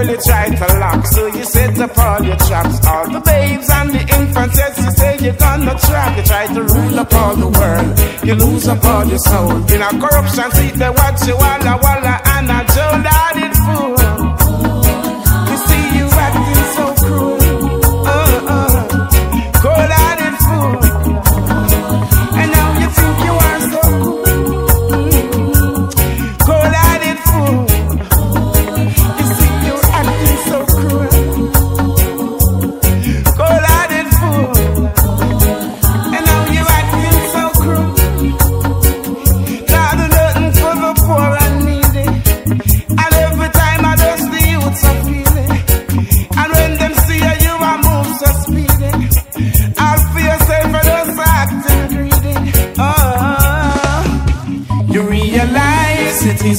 girl you try to lock, so you set up all your traps. All the babes and the infants, yes, you say you're gonna track. You try to rule up all the world, you lose up all your soul. In a corruption seat, they watch you walla walla and a Jordan fool.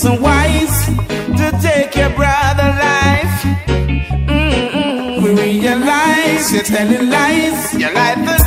unwise to take your brother life. Mm -mm, we realize you're telling lies. Your life is.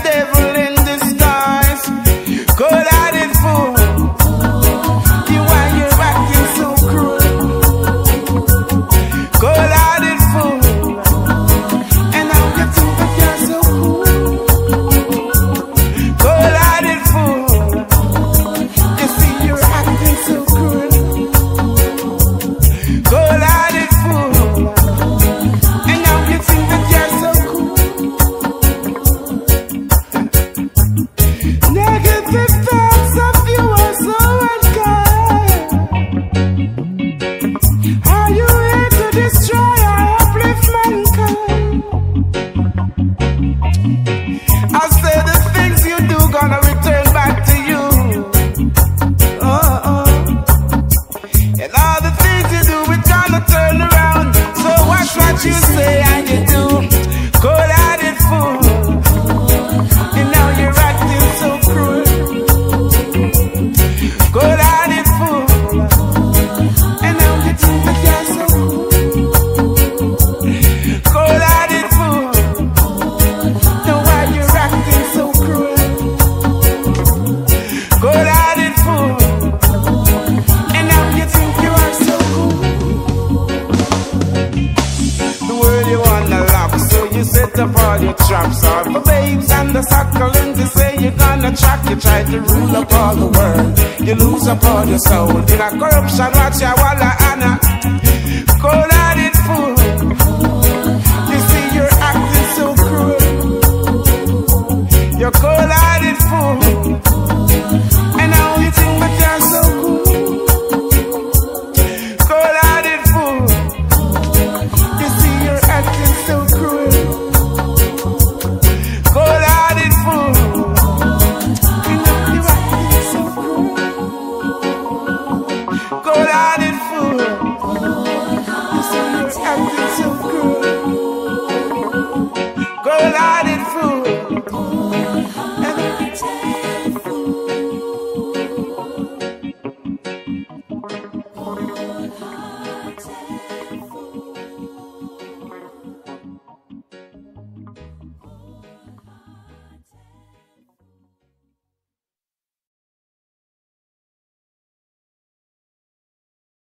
you say I did do. Cold-hearted fool. white are for babes and the suckling. They say you're gonna track, you try to rule up all the world. You lose up all your soul in a corruption, watch your walla, Anna. Cold-hearted roll out